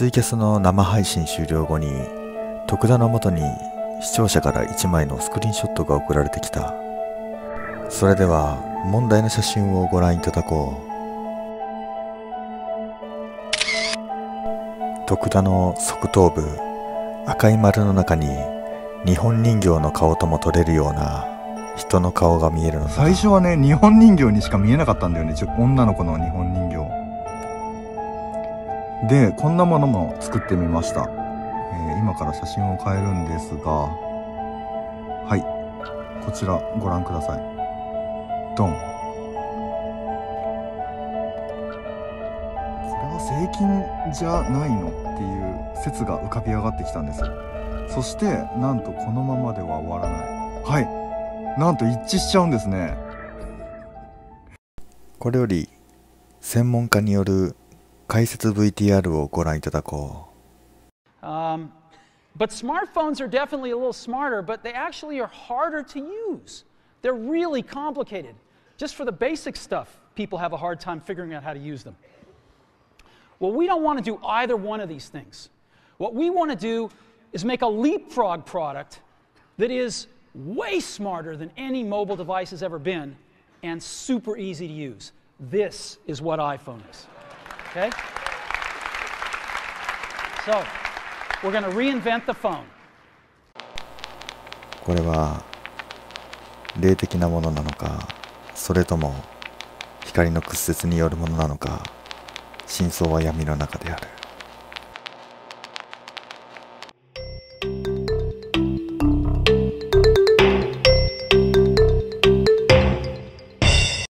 ツイキャスの生配信終了後に徳田のもとに視聴者から1枚のスクリーンショットが送られてきた。それでは問題の写真をご覧いただこう。徳田の側頭部赤い丸の中に日本人形の顔とも取れるような人の顔が見えるの最初はね日本人形にしか見えなかったんだよね。女の子の日本人形。でこんなものも作ってみました、えー今から写真を変えるんですがはい。こちらご覧ください。ドン。これは正金じゃないのっていう説が浮かび上がってきたんです。そしてなんとこのままでは終わらない。はい。なんと一致しちゃうんですね。これより専門家による解説 VTR をご覧いただこう Um, but smartphones are definitely a little smarter, but they actually are harder to use. They're really complicated. Just for the basic stuff, people have a hard time figuring out how to use them. Well, we don't want to do either one of these things. What we want to do is make a leapfrog product that is way smarter than any mobile device has ever been and super easy to use. This is what iPhone is. Okay? So, we're going to reinvent the phone. これは霊的なものなのかそれとも光の屈折によるものなのか真相は闇の中である